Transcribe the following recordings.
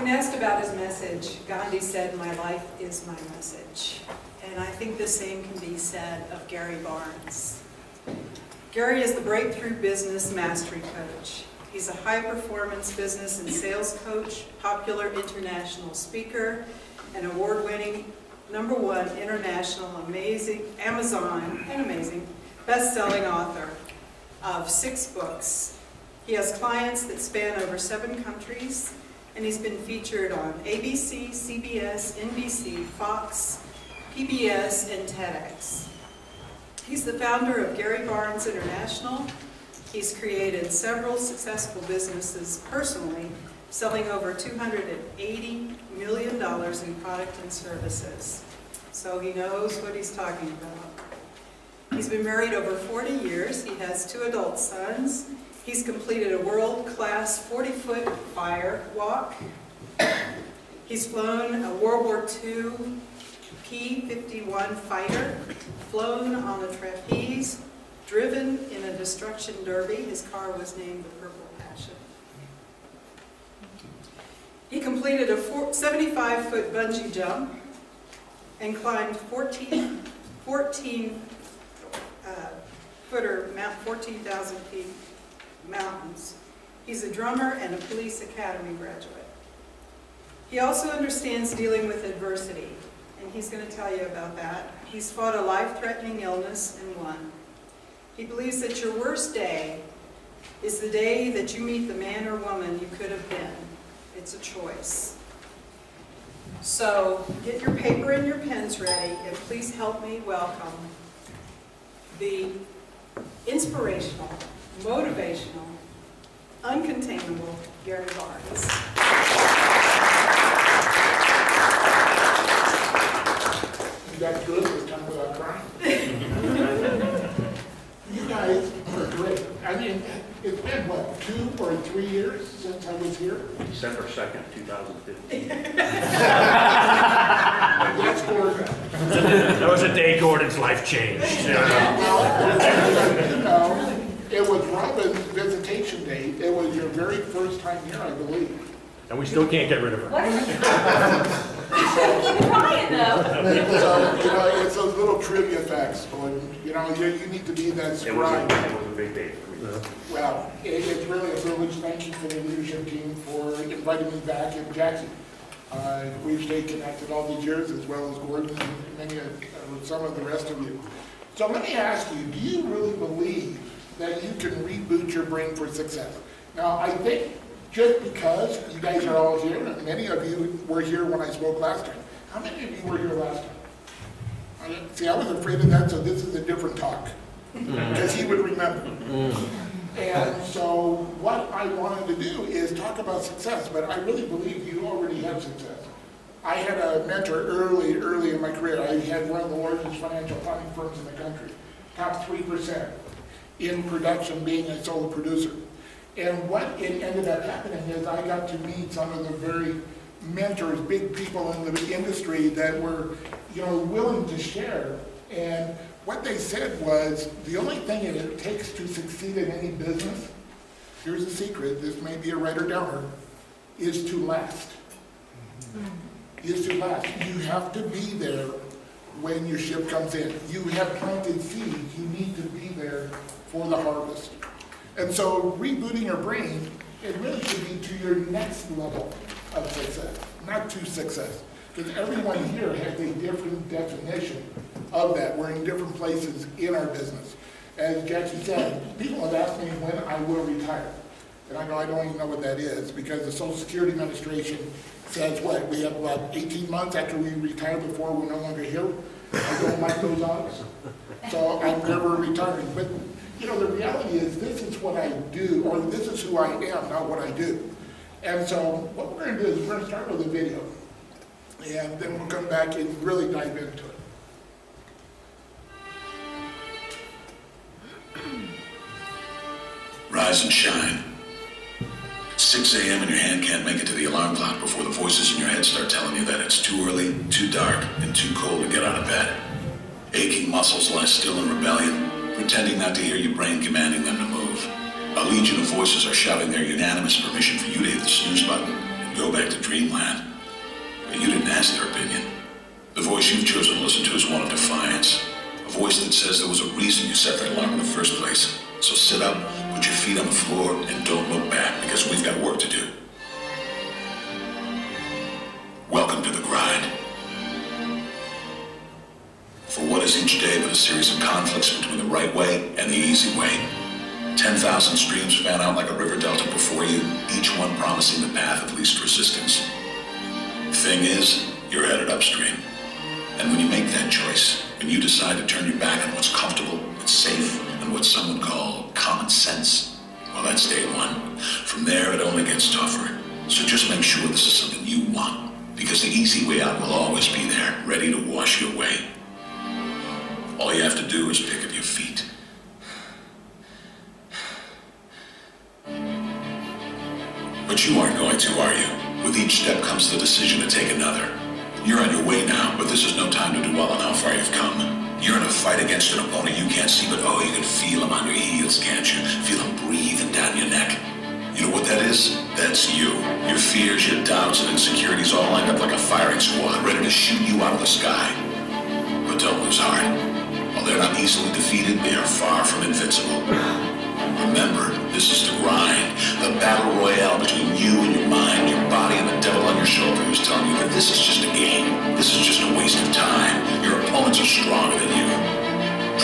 When asked about his message, Gandhi said, my life is my message. And I think the same can be said of Gary Barnes. Gary is the breakthrough business mastery coach. He's a high-performance business and sales coach, popular international speaker, and award-winning number one international amazing Amazon and amazing best-selling author of six books. He has clients that span over seven countries, and he's been featured on ABC, CBS, NBC, Fox, PBS, and TEDx. He's the founder of Gary Barnes International. He's created several successful businesses personally, selling over $280 million in product and services. So he knows what he's talking about. He's been married over 40 years. He has two adult sons. He's completed a world-class 40-foot fire walk. He's flown a World War II P-51 fighter, flown on a trapeze, driven in a destruction derby. His car was named the Purple Passion. He completed a 75-foot bungee jump and climbed 14, 14 uh, mount 14,000 feet mountains. He's a drummer and a police academy graduate. He also understands dealing with adversity and he's going to tell you about that. He's fought a life-threatening illness and won. He believes that your worst day is the day that you meet the man or woman you could have been. It's a choice. So get your paper and your pens ready, and please help me welcome the inspirational, motivational, uncontainable Gary Barnes. that's good this time without crying. you guys are great. I mean, it's been, what, two or three years since I was here? December 2nd, 2015. That's Gordon. That was a day Gordon's life changed. Well, you know, it was Robin's visitation date. It was your very first time here, I believe. And we still can't get rid of her. What? Keep trying though. So, you know, it's those little trivia facts, Gordon. You know, you, you need to be that It was, scribe. a, it was a big day for me. Well, it, it's really a privilege. Thank you for the leadership team for inviting me back and Jackson. Uh, we've stayed connected all these years as well as Gordon and many of, uh, some of the rest of you. So let me ask you, do you really believe that you can reboot your brain for success? Now, I think just because you guys are all here, and many of you were here when I spoke last time. How many of you were here last time? I- See, I was afraid of that, so this is a different talk, mm. because he would remember. Mm. And so what I wanted to do is talk about success, but I really believe you already have success. I had a mentor early, early in my career. I had one of the largest financial planning firms in the country, top 3% in production being a solo producer. And what it ended up happening is I got to meet some of the very mentors, big people in the industry that were, you know, willing to share. And what they said was, the only thing that it takes to succeed in any business, here's the secret, this may be a writer downer, is to last. Mm-hmm. Is to last. You have to be there when your ship comes in. You have planted seeds, you need to be there for the harvest. And so rebooting your brain, it really should be to your next level of success, not to success. Because everyone here has a different definition of that. We're in different places in our business. As Jackie said, people have asked me when I will retire. And I go, I don't even know what that is, because the Social Security Administration says, what, we have about 18 months after we retire before we're no longer here? I don't like those odds. So I'm never retiring. But, you know, the reality is this is what I do, or this is who I am, not what I do. And so what we're going to do is we're going to start with a video. And then we'll come back and really dive into it. Rise and shine. 6 a.m. and your hand can't make it to the alarm clock before the voices in your head start telling you that it's too early, too dark, and too cold to get out of bed. Aching muscles lie still in rebellion, pretending not to hear your brain commanding them to move. A legion of voices are shouting their unanimous permission for you to hit the snooze button and go back to dreamland. But you didn't ask their opinion. The voice you've chosen to listen to is one of defiance. A voice that says there was a reason you set that alarm in the first place. So sit up, put your feet on the floor, and don't look back because we've got work to do. Welcome to the grind. For what is each day but a series of conflicts between the right way and the easy way? 10,000 streams fan out like a river delta before you, each one promising the path of least resistance. Thing is, you're headed upstream. And when you make that choice, when you decide to turn your back on what's comfortable, what's safe, and what some would call common sense, well, that's day one. From there, it only gets tougher. So just make sure this is something you want, because the easy way out will always be there, ready to wash you away. All you have to do is pick up your feet. But you aren't going to, are you? With each step comes the decision to take another. You're on your way now, but this is no time to dwell on how far you've come. You're in a fight against an opponent you can't see, but oh, you can feel him on your heels, can't you? Feel him breathing down your neck. You know what that is? That's you. Your fears, your doubts, and insecurities all lined up like a firing squad, ready to shoot you out of the sky. But don't lose heart. While they're not easily defeated, they are far from invincible. Remember, this is the grind, the battle royale between you and your mind, your body, and the devil on your shoulder who's telling you that this is just a game. This is just a waste of time. Your opponents are stronger than you.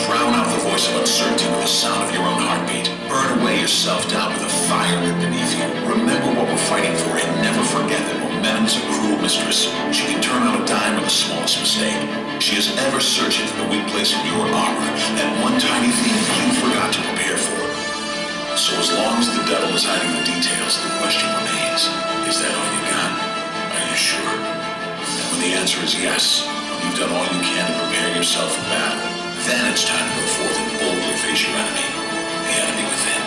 Drown out the voice of uncertainty with the sound of your own heartbeat. Burn away your self-doubt with a fire lit beneath you. Remember what we're fighting for and never forget that momentum's a cruel mistress. She can turn on a dime with the smallest mistake. She is ever searching for the weak place in your armor, that one tiny thing you forgot to prepare for. So as long as the devil is hiding the details, the question remains, is that all you got? Are you sure? When the answer is yes, you've done all you can to prepare yourself for battle, then it's time to go forth and boldly face your enemy, the enemy within.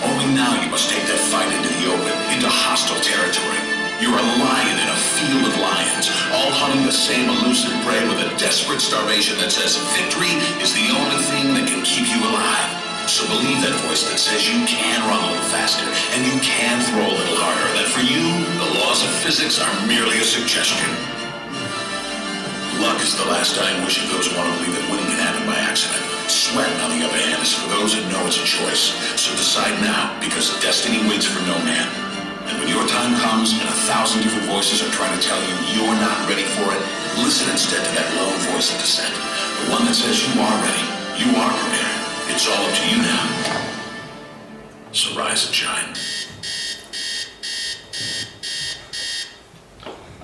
Only now you must take that fight into the open, into hostile territory. All hunting the same elusive prey with a desperate starvation that says victory is the only thing that can keep you alive. So believe that voice that says you can run a little faster and you can throw a little harder, that for you, the laws of physics are merely a suggestion. Luck is the last dying wish of those who want to believe that winning can happen by accident. Sweat, on the other hand, is for those who know it's a choice. So decide now, because destiny waits for no man. And when your time comes and a thousand different voices are trying to tell you you're not ready for it, listen instead to that lone voice of dissent. The one that says you are ready, you are prepared. It's all up to you now. So rise and shine.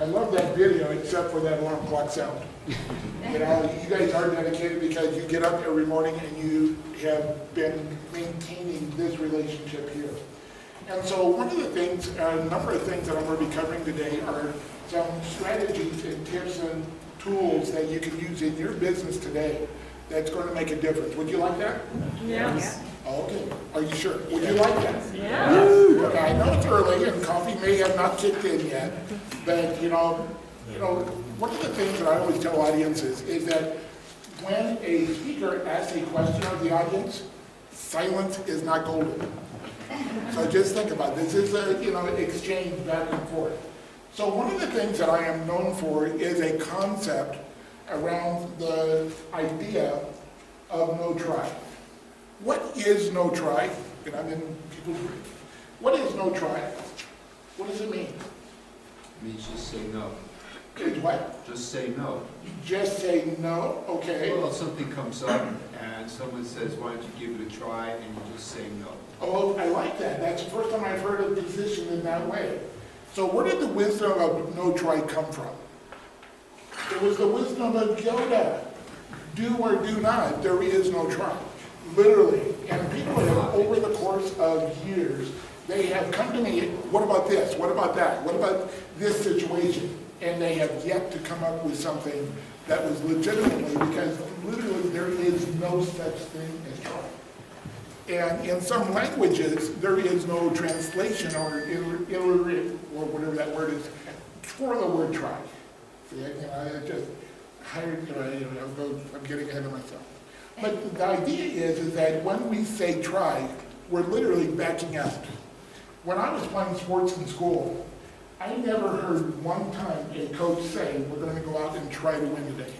I love that video, except for that alarm clock sound. You know, you guys are dedicated because you get up every morning and you have been maintaining this relationship here. And so one of the things, a number of things that I'm going to be covering today are some strategies and tips and tools that you can use in your business today that's going to make a difference. Would you like that? Yes. Okay, are you sure? Would you like that? Yeah. Okay, I know it's early and coffee may have not kicked in yet, but you know, you know, one of the things that I always tell audiences is that when a speaker asks a question of the audience, silence is not golden. So just think about it. this is a, you know, exchange back and forth. So one of the things that I am known for is a concept around the idea of no try. What is no try? And I'm in people's group. What is no try? What does it mean? It means just say no. Is what? Just say no. You just say no, okay. Well, something comes up and someone says, why don't you give it a try, and you just say no. Oh, I like that. That's the first time I've heard a position in that way. So where did the wisdom of no try come from? It was the wisdom of Yoda. Do or do not, there is no try. Literally. And people have, over the course of years, they have come to me, what about this? What about that? What about this situation? And they have yet to come up with something that was legitimately, because literally there is no such thing. And in some languages, there is no translation or, il- il- or whatever that word is for the word try. See, I, you know, I just hired, you know, go, I'm getting ahead of myself. But the idea is, is that when we say try, we're literally backing out. When I was playing sports in school, I never heard one time a coach say, we're gonna go out and try to win today.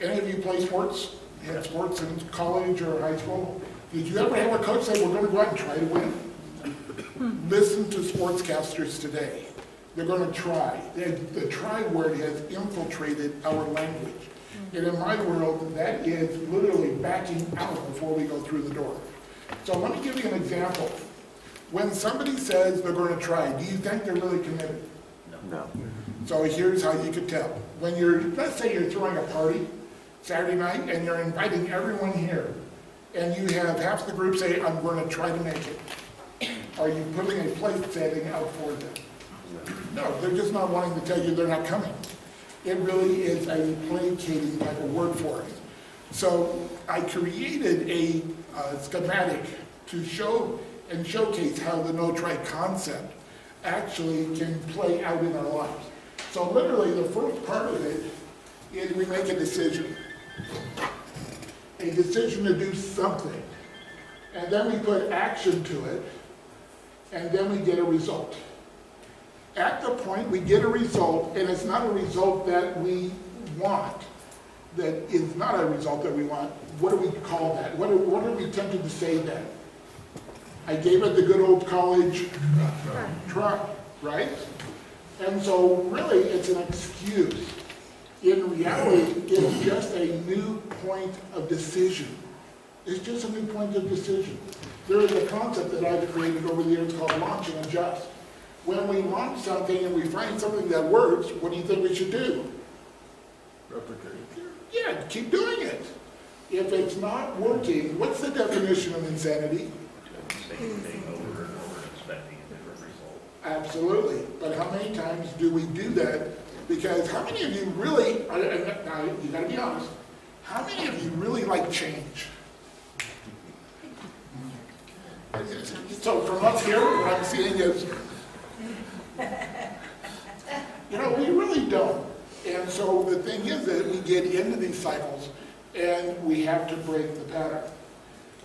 Any of you play sports, had sports in college or high school? Did you ever have a coach say, we're gonna go out and try to win? Listen to sportscasters today. They're gonna try. The the try word has infiltrated our language. And in my world, that is literally backing out before we go through the door. So let me give you an example. When somebody says they're gonna try, do you think they're really committed? No. So here's how you could tell. When you're, let's say you're throwing a party Saturday night and you're inviting everyone here, and you have half the group say, I'm going to try to make it. Are you putting a place setting out for them? No, they're just not wanting to tell you they're not coming. It really is a placating type of word for it. So I created a uh, schematic to show and showcase how the no-try concept actually can play out in our lives. So literally, the first part of it is we make a decision. A decision to do something. And then we put action to it, and then we get a result. At the point we get a result, and it's not a result that we want, that is not a result that we want, what do we call that? What are, what are we tempted to say then? I gave it the good old college try, right? And so really, it's an excuse. In reality, it's just a new point of decision. It's just a new point of decision. There is a concept that I've created over the years called launch and adjust. When we launch something and we find something that works, what do you think we should do? Replicate. Yeah, keep doing it. If it's not working, what's the definition of insanity? Doing the same thing over and over, expecting a different result. Absolutely, but how many times do we do that? Because how many of you really, now, you gotta be honest, how many of you really like change? So from up here, what I'm seeing is, you know, we really don't. And so the thing is that we get into these cycles and we have to break the pattern.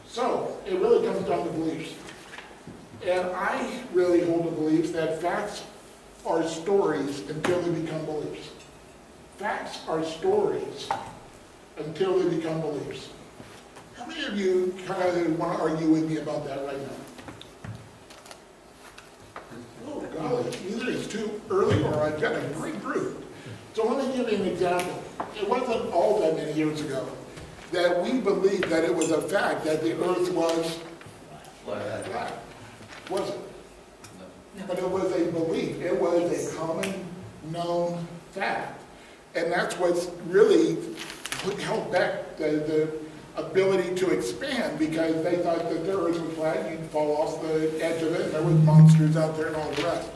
So it really comes down to beliefs. And I really hold the belief that facts are stories until they become beliefs. Facts are stories until they become beliefs. How many of you kind of want to argue with me about that right now? Oh, golly, either it's too early or I've got a great group. So let me give you an example. It wasn't all that many years ago that we believed that it was a fact that the earth was flat. Was it? But it was a belief, it was a common known fact. And that's what's really held back the, the ability to expand because they thought that the was flat, you'd fall off the edge of it, and there was monsters out there and all the rest.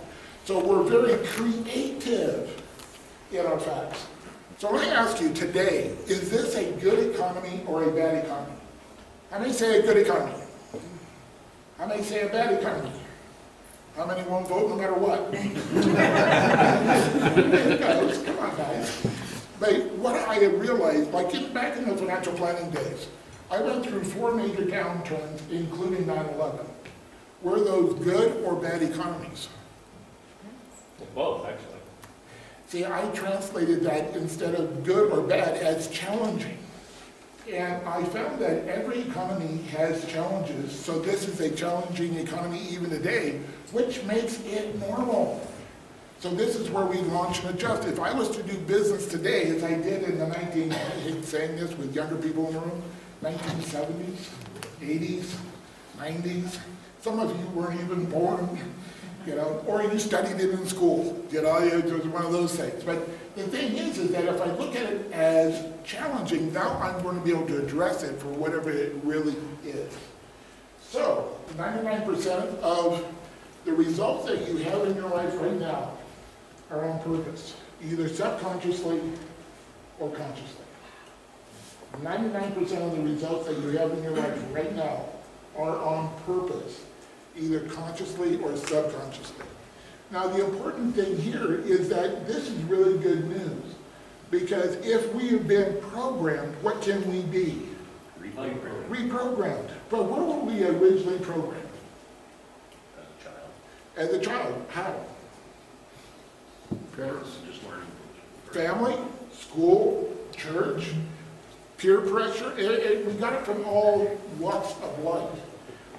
So we're very creative in our facts. So let me ask you today, is this a good economy or a bad economy? How many say a good economy? How many say a bad economy? How many won't vote no matter what? There it goes. Come on, guys. But what I had realized, like in, back in the financial planning days, I went through four major downturns, including 9/11. Were those good or bad economies? Both, actually. See, I translated that instead of good or bad as challenging. And I found that every economy has challenges, so this is a challenging economy even today, which makes it normal. So this is where we launch and adjust. If I was to do business today, as I did in the 19, I hate saying this with younger people in the room, 1970s, 80s, 90s, some of you weren't even born, you know, or you studied it in school, you know, it was one of those things. But the thing is, is that if I look at it as challenging, now I'm going to be able to address it for whatever it really is. So, 99% of the results that you have in your life right now are on purpose, either subconsciously or consciously. 99% of the results that you have in your life right now are on purpose, either consciously or subconsciously. Now, the important thing here is that this is really good news, because if we have been programmed, what can we be? Reprogram Reprogrammed. But where were we originally programmed? as a child. As a child, how? parents, Just learning. family, school, church, peer pressure, it, it, we got it from all walks of life.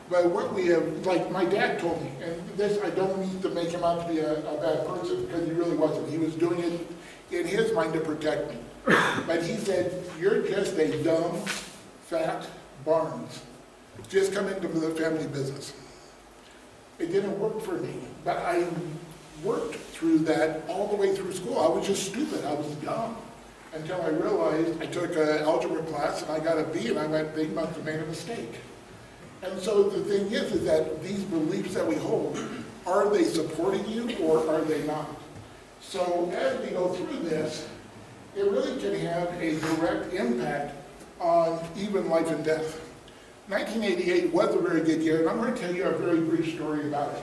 But what we have, like my dad told me, and this, I don't mean to make him out to be a, a bad person, because he really wasn't. He was doing it in his mind to protect me. But he said, you're just a dumb, fat Barnes. Just come into the family business. It didn't work for me, but I worked through that all the way through school. I was just stupid, I was dumb. Until I realized, I took an algebra class and I got a B and I went, they must have made a mistake. And so the thing is, is that these beliefs that we hold, are they supporting you or are they not? So as we go through this, it really can have a direct impact on even life and death. 1988 was a very good year, and I'm going to tell you a very brief story about it.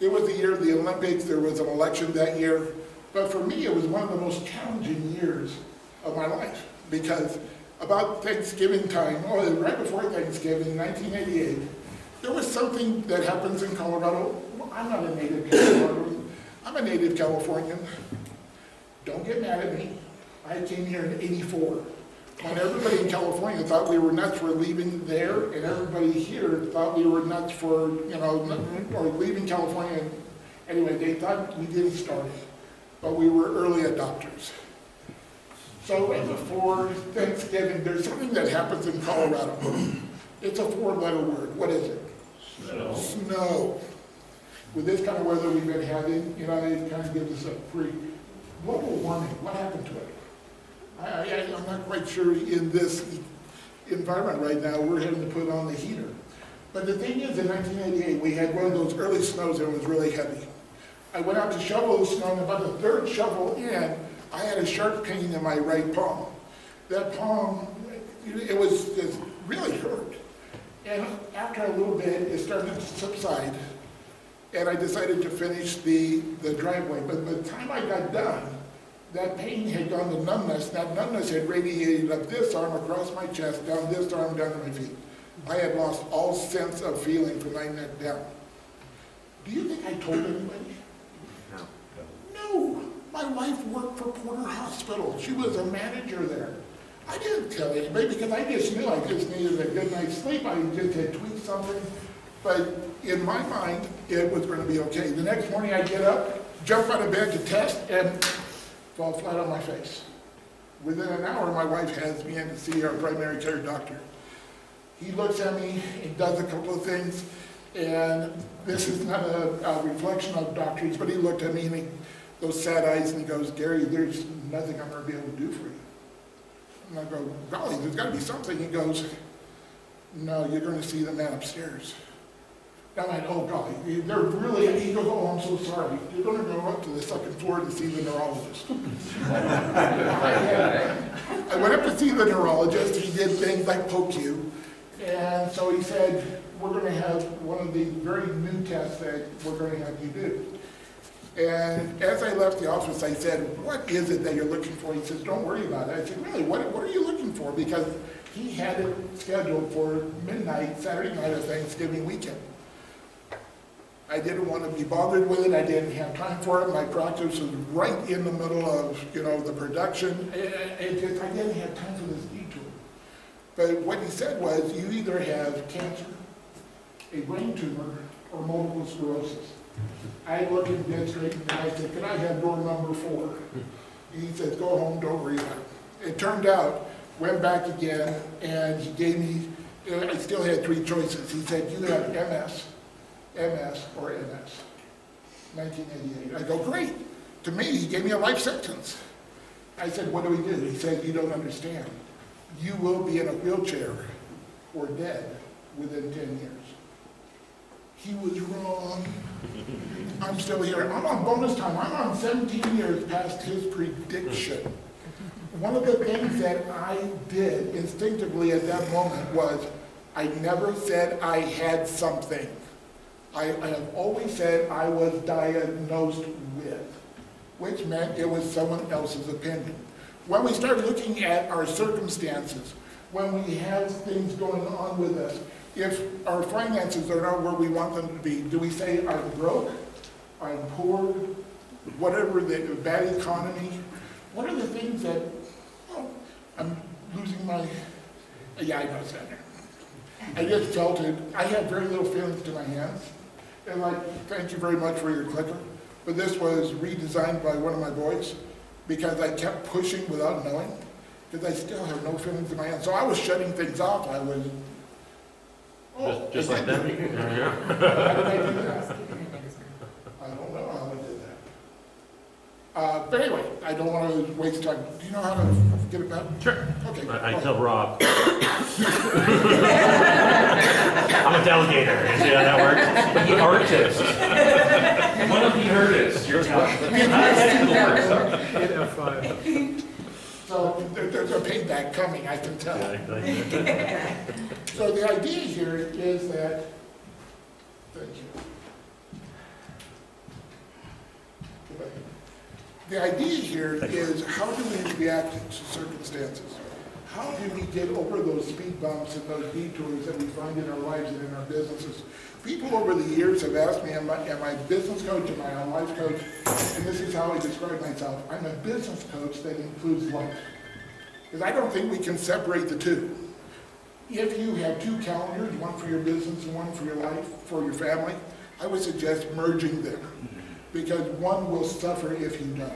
It was the year of the Olympics, there was an election that year, but for me, it was one of the most challenging years of my life, because about Thanksgiving time, or right before Thanksgiving, 1988, there was something that happens in Colorado. I'm not a native Californian, I'm a native Californian. Don't get mad at me. I came here in 84. When everybody in California thought we were nuts for leaving there, and everybody here thought we were nuts for, you know, or leaving California. Anyway, they thought we didn't start it, but we were early adopters. So before Thanksgiving, there's something that happens in Colorado. It's a four-letter word. What is it? Snow. Snow. With this kind of weather we've been having, you know, it kind of gives us a free, global warming, what happened to it? I, I, I'm not quite sure in this environment right now, we're having to put on the heater. But the thing is, in 1988, we had one of those early snows that was really heavy. I went out to shovel the snow, and about the third shovel in, I had a sharp pain in my right palm. That palm, it was, it really hurt. And after a little bit, it started to subside, and I decided to finish the, the driveway. But by the time I got done, that pain had gone to numbness. That numbness had radiated up this arm, across my chest, down this arm, down to my feet. I had lost all sense of feeling from my neck down. Do you think I told anybody? My wife worked for Porter Hospital. She was a manager there. I didn't tell anybody because I just knew I just needed a good night's sleep. I just had tweaked something. But in my mind, it was going to be okay. The next morning I get up, jump out of bed to test, and fall flat on my face. Within an hour, my wife has me in to see our primary care doctor. He looks at me, and does a couple of things, and this is not a, a reflection of doctors, but he looked at me and he, those sad eyes, and he goes, Gary, there's nothing I'm gonna be able to do for you. And I go, golly, there's gotta be something. He goes, no, you're gonna see the man upstairs. And I went, oh golly, they're really, he goes, oh, I'm so sorry. You're gonna go up to the second floor to see the neurologist. I went up to see the neurologist, he did things like poke you, and so he said, we're gonna have one of the very new tests that we're gonna have you do. And as I left the office, I said, what is it that you're looking for? He says, don't worry about it. I said, really, what, what are you looking for? Because he had it scheduled for midnight, Saturday night of Thanksgiving weekend. I didn't want to be bothered with it, I didn't have time for it, my practice was right in the middle of, you know, the production, and it just, I didn't have time for this detour. But what he said was, you either have cancer, a brain tumor, or multiple sclerosis. I looked at straight and I said, can I have door number four? He said, go home, don't about it. It turned out, went back again, and he gave me, uh, I still had three choices. He said, you have MS, MS, or MS. 1988. I go, great. To me, he gave me a life sentence. I said, what do we do? He said, you don't understand. You will be in a wheelchair or dead within 10 years. He was wrong. I'm still here. I'm on bonus time. I'm on 17 years past his prediction. One of the things that I did instinctively at that moment was I never said I had something. I, I have always said I was diagnosed with, which meant it was someone else's opinion. When we start looking at our circumstances, when we have things going on with us, if our finances are not where we want them to be, do we say I'm broke, I'm poor, whatever the bad economy, what are the things that, I'm losing my, yeah, I know it's there. I just felt it, I had very little feelings to my hands. And like, thank you very much for your clicker. But this was redesigned by one of my boys because I kept pushing without knowing, because I still have no feelings in my hands. So I was shutting things off, I was. Oh, Just, just I like did that? it. Yeah. I do that? I don't know how I did that. Uh, but anyway, I don't want to waste time. Do you know how to get it back? Sure. Okay. I, I tell. Rob. I'm a delegator, you see how that works? The artist. One of the artists. you heard it, you're So there, there's a payback coming, I can tell. So the idea here is that, thank you. The idea here is how do we react to circumstances? How do we get over those speed bumps and those detours that we find in our lives and in our businesses? People over the years have asked me, am I, am business coach, am I a life coach? And this is how I describe myself. I'm a business coach that includes life. Because I don't think we can separate the two. If you have two calendars, one for your business and one for your life, for your family, I would suggest merging them. Because one will suffer if you don't.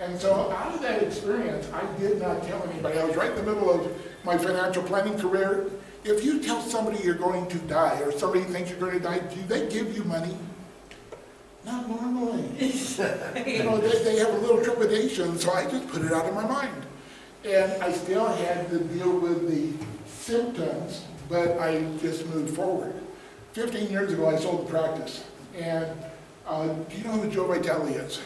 And so out of that experience, I did not tell anybody. I was right in the middle of my financial planning career. If you tell somebody you're going to die, or somebody thinks you're going to die, do they give you money? Not normally. You know, they, they have a little trepidation, so I just put it out of my mind. And I still had to deal with the symptoms, but I just moved forward. Fifteen years ago, I sold the practice. And, uh, do you know who Joe Vitale is?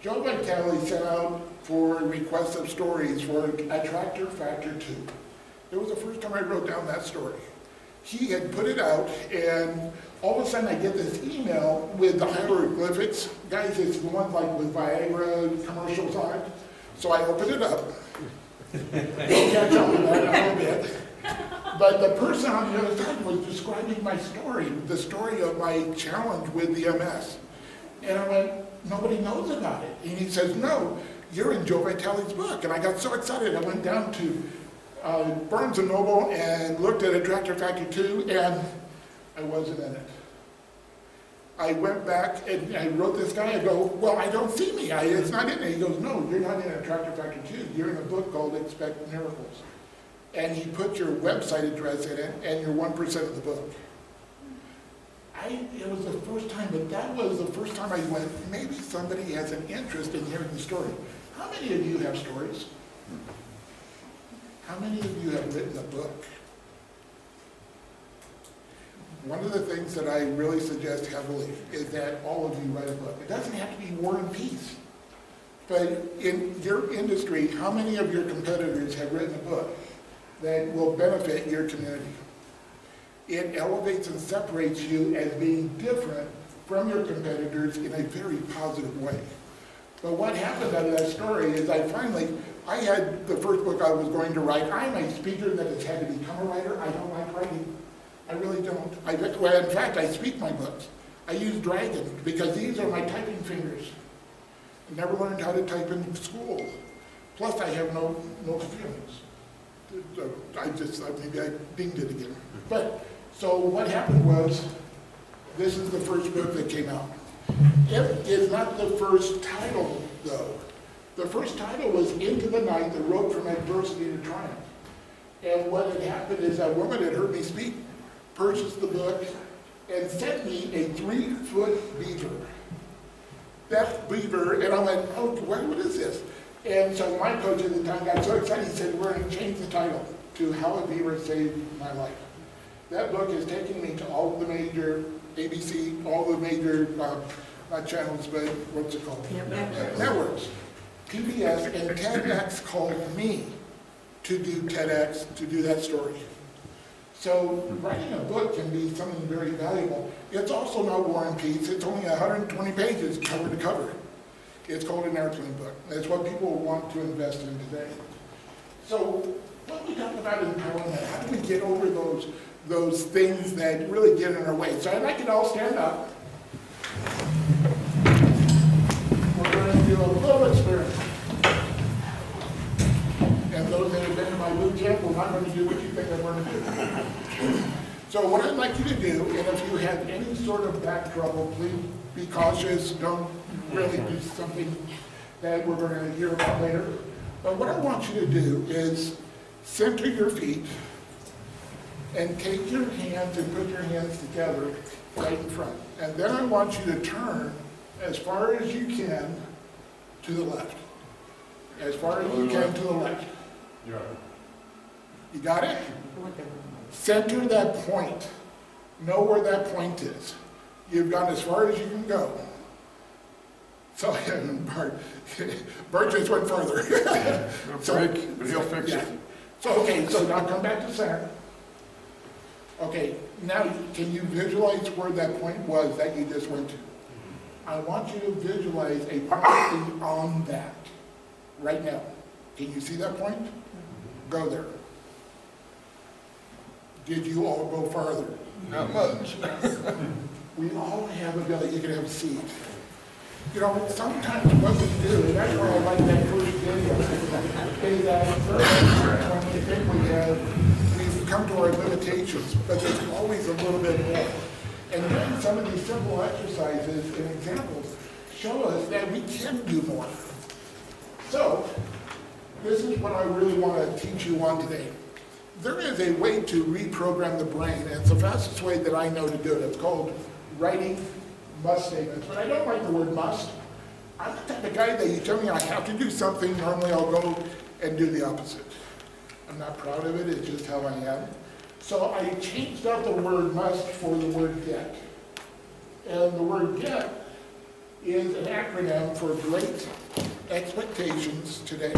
Joe Vitale sent out for requests of stories for Attractor Factor Two. It was the first time I wrote down that story. He had put it out, and all of a sudden I get this email with the hieroglyphics. Guys, it's the one like with Viagra commercials on it. So I opened it up. We'll catch up that a little bit. But the person on the other side was describing my story, the story of my challenge with the MS. And I went, nobody knows about it. And he says, no, you're in Joe Vitale's book. And I got so excited, I went down to uh, Barnes Noble and looked at Attractor Factor 2, and I wasn't in it. I went back and I wrote this guy, I go, well, I don't see me, I, it's not in there. He goes, no, you're not in Attractor Factor 2, you're in a book called Expect Miracles. And he put your website address in it and you're 1% of the book. I, it was the first time, but that was the first time I went, maybe somebody has an interest in hearing the story. How many of you have stories? How many of you have written a book? One of the things that I really suggest heavily is that all of you write a book. It doesn't have to be War and Peace. But in your industry, how many of your competitors have written a book that will benefit your community? It elevates and separates you as being different from your competitors in a very positive way. But what happened out of that story is I finally, I had the first book I was going to write. I'm a speaker that has had to become a writer. I don't like writing. I really don't. I, well, in fact, I speak my books. I use Dragon because these are my typing fingers. I never learned how to type in school. Plus, I have no, no feelings. I just, maybe I dinged it again. But, so what happened was, this is the first book that came out. It is not the first title, though. The first title was Into the Night, The Road from Adversity to Triumph. And what had happened is that woman had heard me speak, purchased the book, and sent me a three-foot beaver. That beaver, and I went, oh, what, what is this? And so my coach at the time got so excited, he said, we're gonna change the title to How a Beaver Saved My Life. That book has taken me to all the major ABC, all the major, uh, not channels, but what's it called? Networks. PBS and TEDx called me to do TEDx, to do that story. So writing a book can be something very valuable. It's also not War and Peace. It's only 120 pages cover to cover. It's called an airplane book. That's what people want to invest in today. So when we talk about empowerment, how do we get over those, those things that really get in our way? So I'd like you to all stand up. been to my boot camp, well, I'm gonna do what you think I'm gonna do. So what I'd like you to do, and if you have any sort of back trouble, please be cautious, don't really do something that we're gonna hear about later. But what I want you to do is center your feet and take your hands and put your hands together right in front. And then I want you to turn as far as you can to the left. As far as you can to the left. You got it? Center that point. Know where that point is. You've gone as far as you can go. So, Bart, Bert just went further. So- break, but he'll fix yeah. it. So, okay, so now come back to center. Okay, now can you visualize where that point was that you just went to? I want you to visualize a point on that, right now. Can you see that point? Go there. Did you all go further? Not much. We all have ability, you can have a seat. You know, sometimes what we do, and that's why I like that first video, is that first, when we think we have, we've come to our limitations, but there's always a little bit more. And then some of these simple exercises and examples show us that we can do more. So, this is what I really want to teach you on today. There is a way to reprogram the brain, and it's the fastest way that I know to do it. It's called writing must statements, but I don't like the word must. I'm the type of guy that you tell me I have to do something, normally I'll go and do the opposite. I'm not proud of it, it's just how I am. So I changed out the word must for the word get. And the word get is an acronym for Great Expectations Today.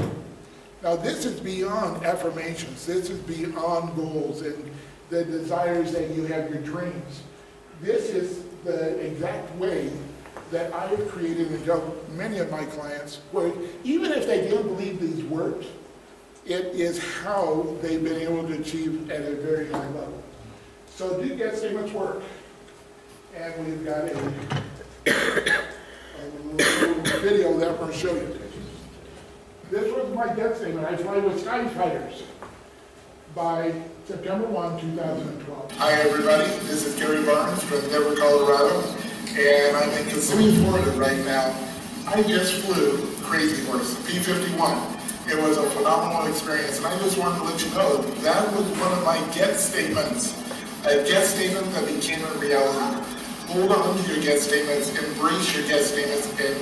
Now, this is beyond affirmations, this is beyond goals and the desires that you have, your dreams. This is the exact way that I have created and tell many of my clients, where even if they don't believe these words, it is how they've been able to achieve at a very high level. So do get so much work. And we've got a, a little video that we're going to show you. This was my death statement. I fly with Sky Fighters by September 1, 2012. Hi, everybody. This is Gary Barnes from Denver, Colorado, and I'm in Kissimmee, Florida right now. I just flew Crazy Horse, P-51. It was a phenomenal experience, and I just wanted to let you know that was one of my get statements, a get statement that became a reality. Hold on to your get statements, embrace your get statements, and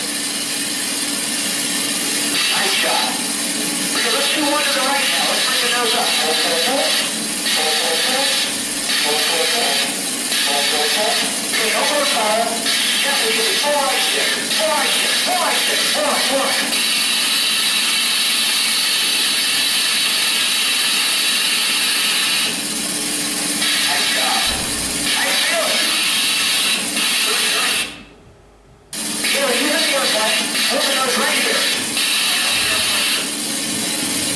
Nice job. Okay, let's do one to the right now. Let's bring the nose up. Pull, pull, pull. Pull, pull, pull. Pull, pull, pull. Pull, pull, pull. Okay, over the fall. Gently give me four right stick. Four right stick. Four right stick. Four four right. Nice job. How you feeling? Good, good. Gary, you hit the airplane. Hold the nose right here.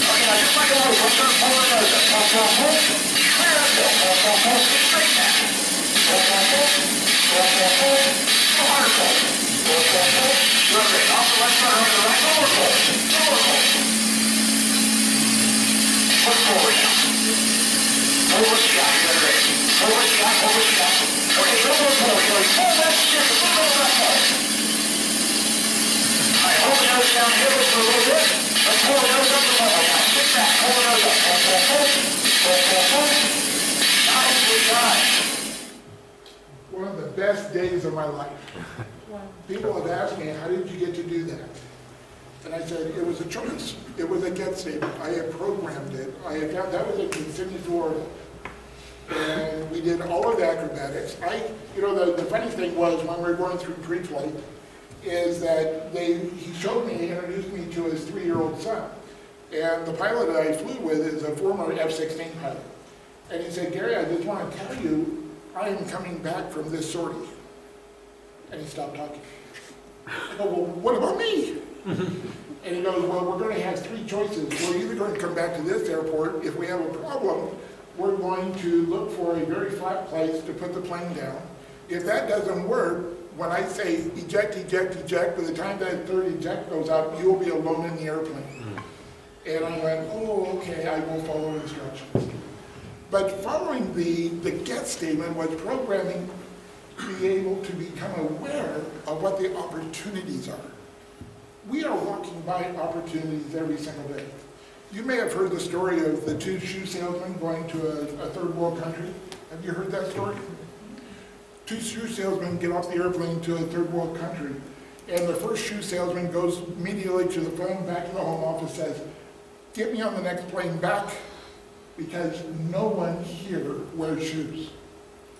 Okay, now just like a wolf, let's start pulling the nose up. Pull, pull, pull. Clear up, pull, pull, pull, pull. Get straight back. Pull, pull, pull. Pull, pull, pull. Go harder, pull. Pull, pull, pull. Good, great. Off the left side, over the right. Lower pull. Lower pull. Push forward now. One of the best days of my life. People have asked me, how did you get to do that? And I said, it was a choice. It was a get statement. I had programmed it. I had that was a Florida. And we did all of the acrobatics. I, you know, the, the funny thing was when we were going through pre-flight, is that they, he showed me, introduced me to his three-year-old son. And the pilot that I flew with is a former F-16 pilot. And he said, Gary, I just want to tell you, I am coming back from this sortie. And he stopped talking. I go, well, what about me? And he goes, well, we're going to have three choices. We're either going to come back to this airport. If we have a problem, we're going to look for a very flat place to put the plane down. If that doesn't work, when I say eject, eject, eject, by the time that third eject goes out, you'll be alone in the airplane. Hmm. And I went, oh, okay, I will follow instructions. But following the, the get statement was programming to be able to become aware of what the opportunities are. We are walking by opportunities every single day. You may have heard the story of the two shoe salesmen going to a, a third world country. Have you heard that story? Two shoe salesmen get off the airplane to a third world country, and the first shoe salesman goes immediately to the phone, back to the home office, says, get me on the next plane back, because no one here wears shoes.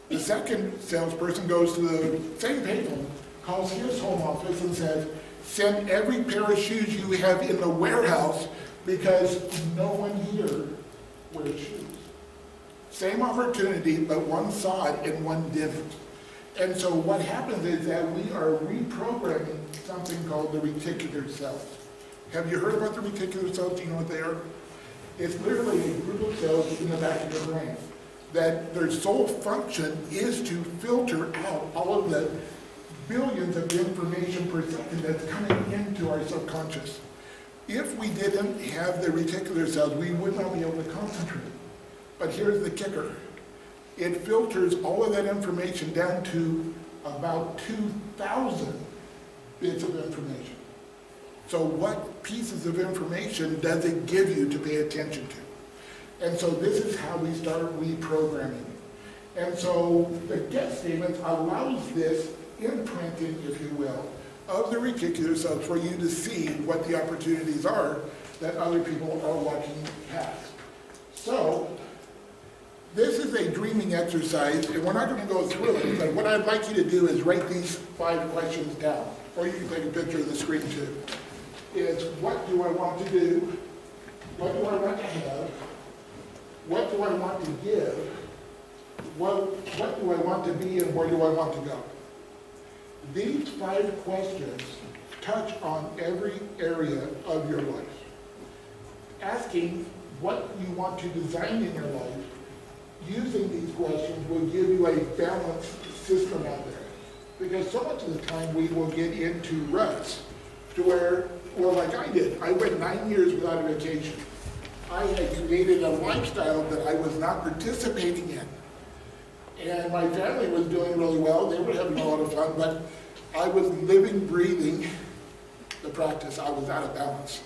The second salesperson goes to the same payphone, calls his home office and says, send every pair of shoes you have in the warehouse because no one here wears shoes. Same opportunity, but one saw it and one didn't. And so what happens is that we are reprogramming something called the reticular cells. Have you heard about the reticular cells? Do you know what they are? It's literally a group of cells in the back of your brain that their sole function is to filter out all of the billions of information per second that's coming into our subconscious. If we didn't have the reticular cells, we would not be able to concentrate. But here's the kicker. It filters all of that information down to about 2,000 bits of information. So what pieces of information does it give you to pay attention to? And so this is how we start reprogramming. And so the get statement allows this imprinting, if you will, of the reticular cells for you to see what the opportunities are that other people are walking past. So this is a dreaming exercise, and we're not going to go through it, but what I'd like you to do is write these five questions down, or you can take a picture of the screen too. Is what do I want to do? What do I want to have? What do I want to give? What, what do I want to be and where do I want to go? These five questions touch on every area of your life. Asking what you want to design in your life using these questions will give you a balanced system out there. Because so much of the time we will get into ruts to where, well, like I did, I went nine years without a vacation. I had created a lifestyle that I was not participating in. And my family was doing really well, they were having a lot of fun, but I was living, breathing the practice, I was out of balance.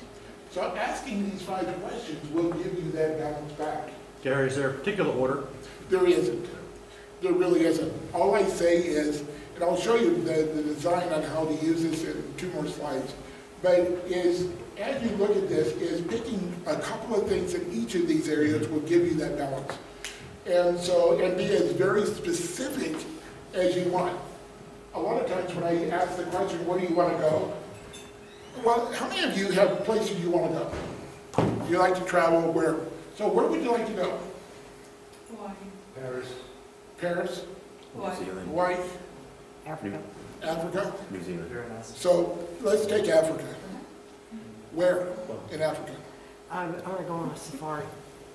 So asking these five questions will give you that balance back. Gary, is there a particular order? There isn't. There really isn't. All I say is, and I'll show you the, the design on how to use this in two more slides, but is, as you look at this, is picking a couple of things in each of these areas will give you that balance. And so, and be as very specific as you want. A lot of times when I ask the question, where do you want to go? Well, how many of you have places you want to go? Do you like to travel where? So where would you like to go? Hawaii. Paris. Paris? Hawaii. Hawaii? Africa. Africa? New Zealand. Very nice. So let's take Africa. Uh-huh. Where in Africa? I, I want to go on a safari.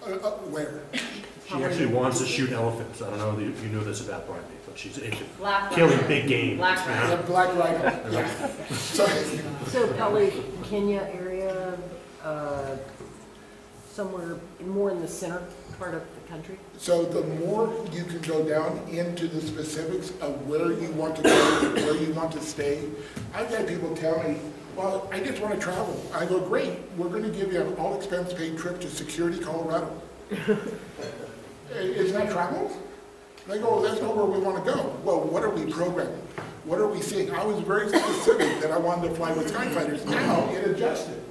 Uh, uh, where? She actually wants to shoot elephants. I don't know if you know this about Brandy, but she's into Black killing rhino. big game. Black Yeah. The Black Rhino. Yeah. So, So probably Kenya area, uh, somewhere more in the center part of the country. so the more you can go down into the specifics of where you want to go, where you want to stay. I've had people tell me, well, I just want to travel. I go, great, we're going to give you an all expense paid trip to Security, Colorado. Is that travel? I go, that's not where we want to go. Well, what are we programming? What are we seeing? I was very specific that I wanted to fly with Skyfighters. Now it adjusted.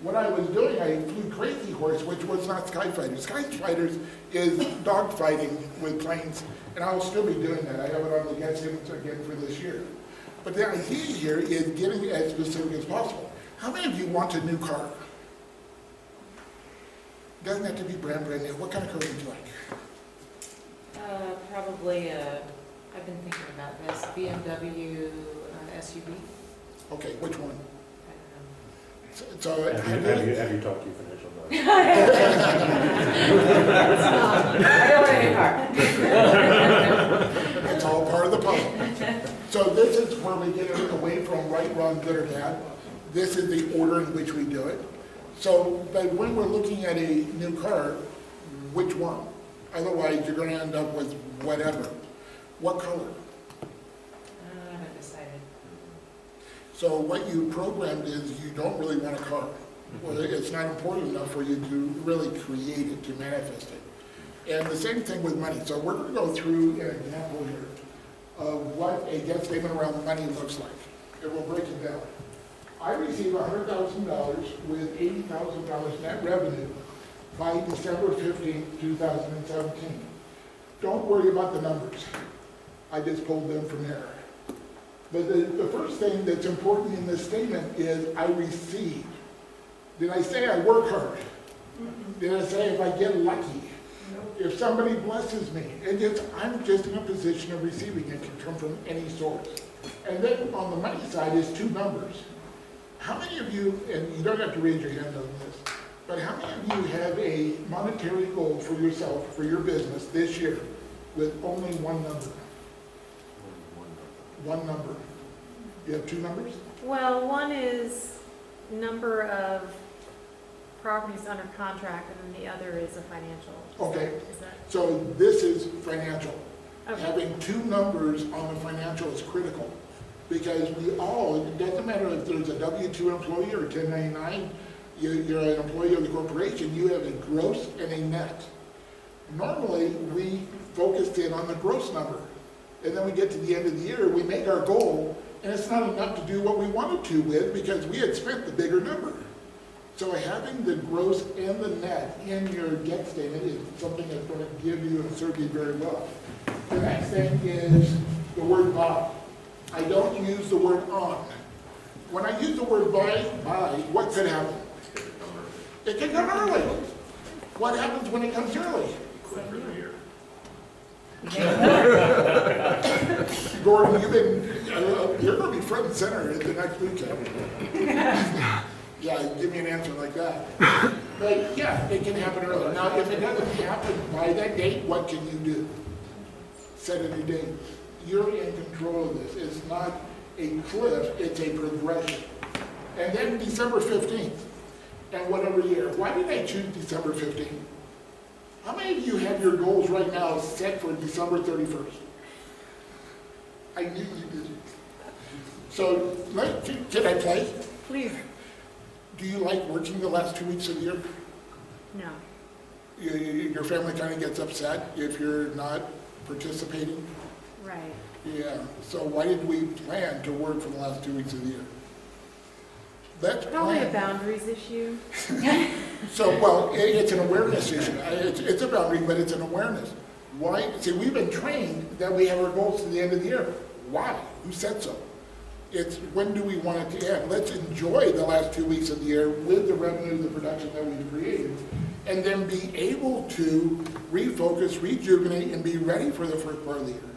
What I was doing, I flew Crazy Horse, which was not Skyfighters. Skyfighters is dogfighting with planes, and I'll still be doing that. I have it on the guest again for this year. But the idea here is getting as specific as possible. How many of you want a new car? Doesn't have to be brand, brand new. What kind of car would you like? Uh, probably, uh, I've been thinking about this, BMW uh, SUV. Okay, which one? I So- So, Have you, have you, have you talked to your financial advisor? don't know. I don't want a new car. it's all part of the puzzle. So this is where we get away from right, wrong, good, or bad. This is the order in which we do it. So, but when we're looking at a new car, which one? Otherwise, you're gonna end up with whatever. What color? Uh, I haven't decided. So what you programmed is you don't really want a car. Well, it's not important enough for you to really create it, to manifest it. And the same thing with money. So we're gonna go through an example here of what a debt statement around money looks like. And we'll break it down. I receive hundred thousand dollars with eighty thousand dollars net revenue by December 15, two thousand and seventeen. Don't worry about the numbers. I just pulled them from there. But the, the first thing that's important in this statement is I receive. Did I say I work hard? Did I say if I get lucky? If somebody blesses me, it just, I'm just in a position of receiving. It can come from any source. And then on the money side is two numbers. How many of you, and you don't have to raise your hand on this, but how many of you have a monetary goal for yourself, for your business this year with only one number? One number. You have two numbers? Well, one is number of properties under contract, and then the other is a financial. Okay. Is that, So this is financial. okay, Having two numbers on the financial is critical. Because we all, it doesn't matter if there's a W-2 employee or 1099, you- you're an employee of the corporation, you have a gross and a net. Normally, we focused in on the gross number. And then we get to the end of the year, we make our goal, and it's not enough to do what we wanted to with because we had spent the bigger number. So having the gross and the net in your debt statement is something that's going to give you and serve you very well. The next thing is the word buy. I don't use the word on. When I use the word buy, buy, what could happen? It could come early. What happens when it comes early? Quit for the year. Gordon, you've been, uh, you're gonna be front and center at the next weekend. Give me an answer like that. But yeah, it can happen earlier. Now, if it doesn't happen by that date, what can you do? Set a new date. You're in control of this. It's not a cliff, it's a progression. And then December fifteenth, and whatever year. Why did I choose December fifteenth? How many of you have your goals right now set for December thirty-first? I knew you did. So, can I play? please, Do you like working the last two weeks of the year? no. You- you- Your family kind of gets upset if you're not participating? Right. Yeah, so why did we plan to work for the last two weeks of the year? Let's Probably a boundaries issue. So, well, i it's an awareness issue. It's, it's a boundary, but it's an awareness. Why, see, we've been trained that we have our goals to the end of the year. Why? Who said so? It's when do we want it to end? Let's enjoy the last two weeks of the year with the revenue, the production that we've created, and then be able to refocus, rejuvenate, and be ready for the first part of the year.